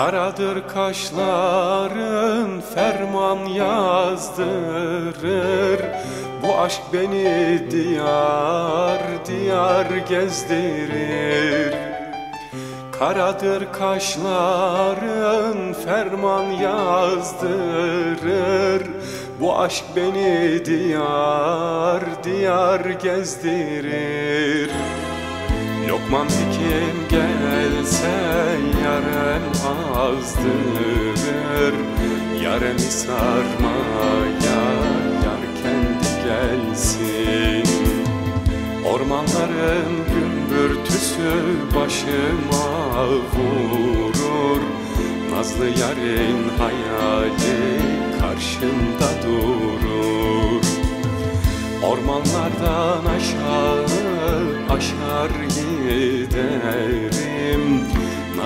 Karadır kaşların ferman yazdırır. Bu aşk beni diyar diyar gezdirir. Karadır kaşların ferman yazdırır. Bu aşk beni diyar diyar gezdirir. Lokman hekim gelse azdırır Yaremi sarmaya yar kendi gelsin. Ormanların gümbürtüsü başıma vurur. Nazlı yarın hayali karşımda durur. Ormanlardan aşağı aşar giderim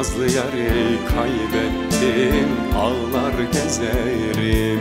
Nazlı yarı kaybettim ağlar gezerim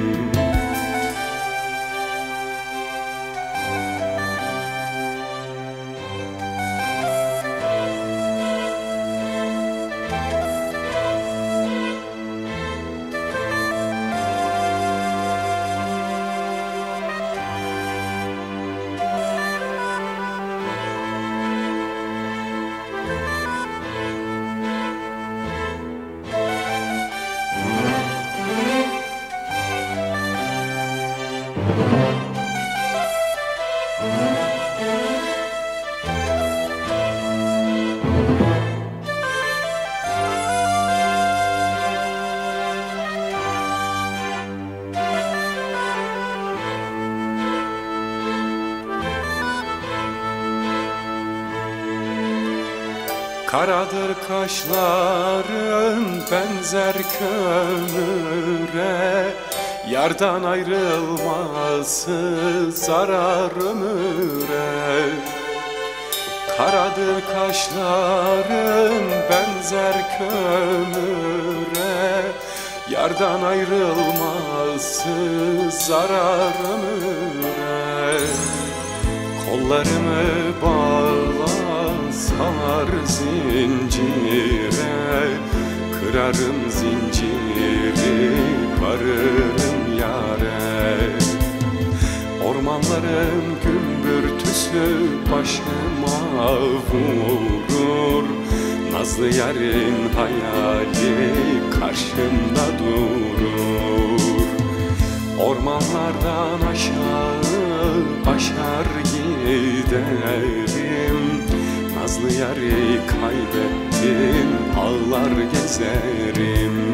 Karadır kaşların benzer kömüre Yardan ayrılması zarar ömüre. Karadır kaşların benzer kömüre Yardan ayrılması zarar ömüre. Kollarımı bağlasalar Kırarım zinciri varırım yare. Ormanların gümbürtüsü başıma vurur. Nazlı yarın hayali karşımda durur. Ormanlardan aşağı aşar giderim Nazlı yarı kaybettim ağlar gezerim